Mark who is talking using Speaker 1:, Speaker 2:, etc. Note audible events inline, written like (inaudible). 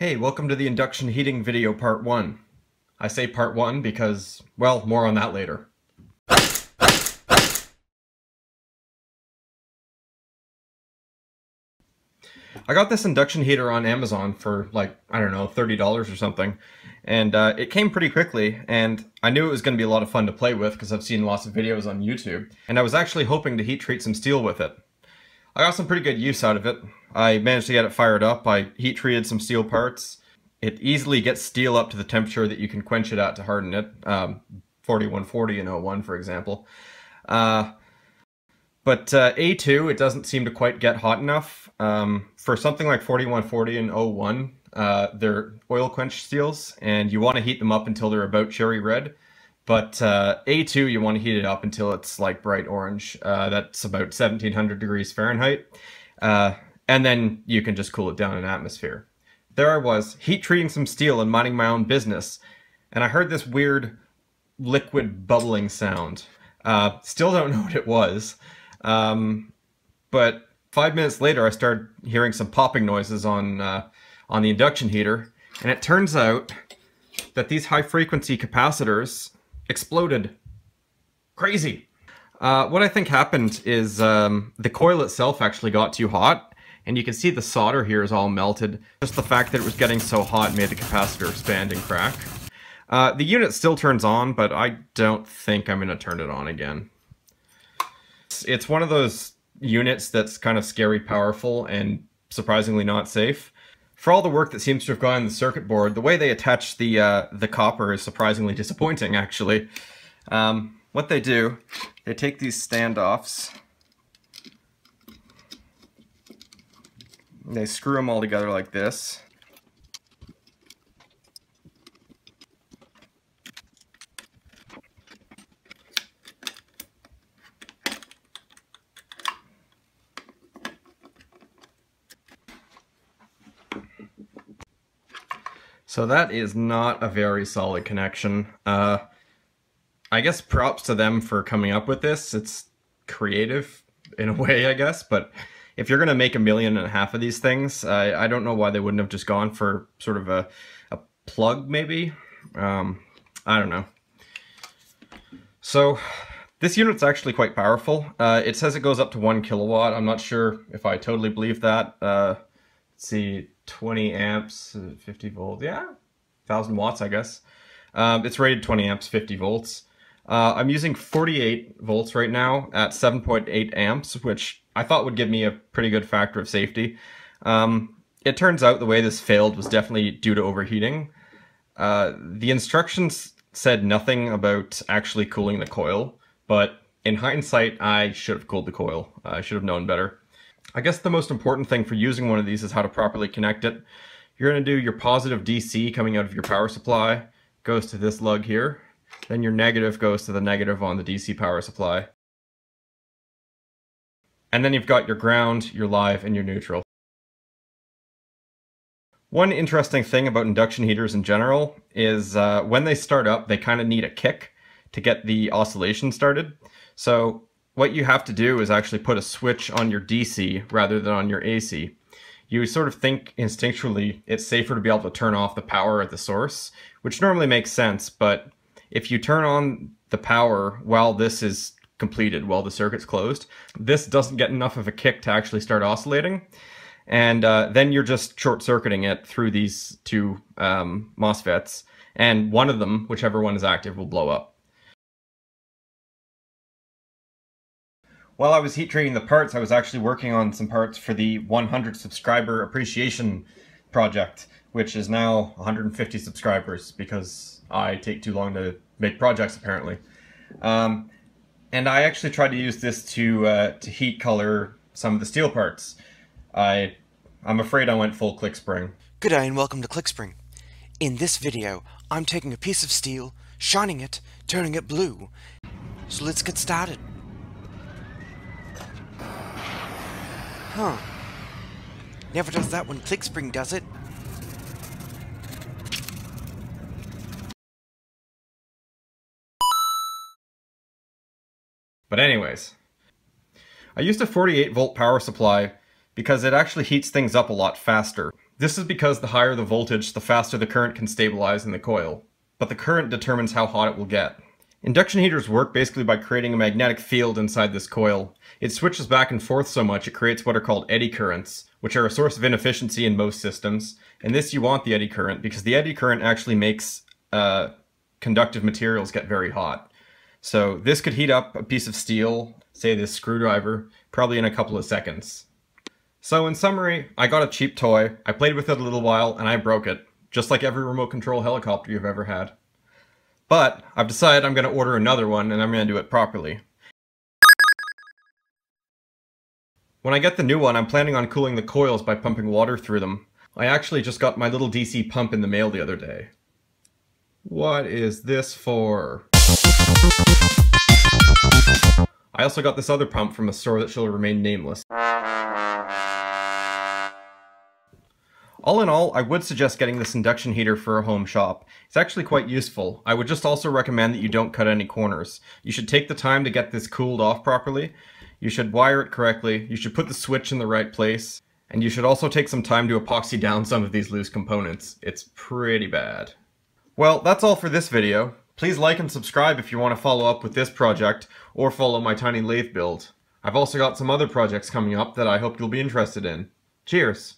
Speaker 1: Hey, welcome to the induction heating video part 1. I say part 1 because, well, more on that later. I got this induction heater on Amazon for like, I don't know, $30 or something. And uh, it came pretty quickly, and I knew it was going to be a lot of fun to play with because I've seen lots of videos on YouTube. And I was actually hoping to heat treat some steel with it. I got some pretty good use out of it. I managed to get it fired up. I heat treated some steel parts. It easily gets steel up to the temperature that you can quench it at to harden it. Um, 4140 and O1, for example. Uh, but uh, A2, it doesn't seem to quite get hot enough. Um, for something like 4140 and O1, uh, they're oil quench steels, and you want to heat them up until they're about cherry red. But uh, A2, you want to heat it up until it's like bright orange. Uh, that's about 1700 degrees Fahrenheit. Uh, and then you can just cool it down in atmosphere. There I was, heat treating some steel and minding my own business, and I heard this weird liquid bubbling sound. Uh, still don't (laughs) know what it was. Um, but five minutes later, I started hearing some popping noises on uh, on the induction heater, and it turns out that these high frequency capacitors exploded. Crazy. Uh, what I think happened is um, the coil itself actually got too hot, and you can see the solder here is all melted. Just the fact that it was getting so hot made the capacitor expand and crack. Uh, the unit still turns on, but I don't think I'm going to turn it on again. It's, it's one of those units that's kind of scary powerful and surprisingly not safe. For all the work that seems to have gone in the circuit board, the way they attach the uh, the copper is surprisingly disappointing, actually. Um, what they do, they take these standoffs, they screw them all together like this, So that is not a very solid connection. Uh, I guess props to them for coming up with this. It's creative in a (laughs) way, I guess, but if you're going to make a million and a half of these things, I, I don't know why they wouldn't have just gone for sort of a, a plug, maybe. Um, I don't know. So this unit's actually quite powerful. Uh, it says it goes up to one kilowatt. I'm not sure if I totally believe that. Uh, let's see, 20 amps, uh, 50 volts. Yeah, 1000 watts, I guess. Um, it's rated 20 amps, 50 volts. Uh, I'm using 48 volts right now at 7.8 amps, which I thought would give me a pretty good factor of safety. Um, it turns out the way this failed was definitely due to overheating. Uh, the instructions said nothing about actually cooling the coil, but in hindsight, I should have cooled the coil. I should have known better. I guess the most important thing for using one of these is how to properly connect it. You're going to do your positive DC coming out of your power supply, goes to this lug here. Then your negative goes to the negative on the DC power supply. And then you've got your ground, your live, and your neutral. One interesting thing about induction heaters in general is uh, when they start up, they kind of need a kick to get the oscillation started. So what you have to do is actually put a switch on your DC rather than on your AC. You sort of think instinctually it's safer to be able to turn off the power at the source, which normally makes sense, but if you turn on the power while this is completed, while the circuit's closed, this doesn't get enough of a kick to actually start oscillating. And uh, then you're just short circuiting it through these two um, MOSFETs, and one of them, whichever one is active, will blow up. While I was heat treating the parts, I was actually working on some parts for the 100 subscriber appreciation project, which is now 150 subscribers because I take too long to make projects apparently. Um, and I actually tried to use this to uh, to heat color some of the steel parts. I I'm afraid I went full ClickSpring.
Speaker 2: Good day and welcome to ClickSpring. In this video, I'm taking a piece of steel, shining it, turning it blue. So let's get started. Huh. Never does that when ClickSpring does it.
Speaker 1: But anyways, I used a 48 volt power supply because it actually heats things up a lot faster This is because the higher the voltage, the faster the current can stabilize in the coil. But the current determines how hot it will get. Induction heaters work basically by creating a magnetic field inside this coil. It switches back and forth so much it creates what are called eddy currents, which are a source of inefficiency in most systems. And this you want the eddy current because the eddy current actually makes uh, conductive materials get very hot. So this could heat up a piece of steel, say this screwdriver, probably in a couple of seconds. So in summary, I got a cheap toy, I played with it a little while, and I broke it, just like every remote control helicopter you've ever had. But I've decided I'm going to order another one and I'm going to do it properly. When I get the new one, I'm planning on cooling the coils by pumping water through them. I actually just got my little DC pump in the mail the other day. What is this for? I also got this other pump from a store that shall remain nameless. All in all, I would suggest getting this induction heater for a home shop. It's actually quite useful. I would just also recommend that you don't cut any corners. You should take the time to get this cooled off properly. You should wire it correctly. You should put the switch in the right place. And you should also take some time to epoxy down some of these loose components. It's pretty bad. Well, that's all for this video. Please like and subscribe if you want to follow up with this project, or follow my tiny lathe build. I've also got some other projects coming up that I hope you'll be interested in. Cheers!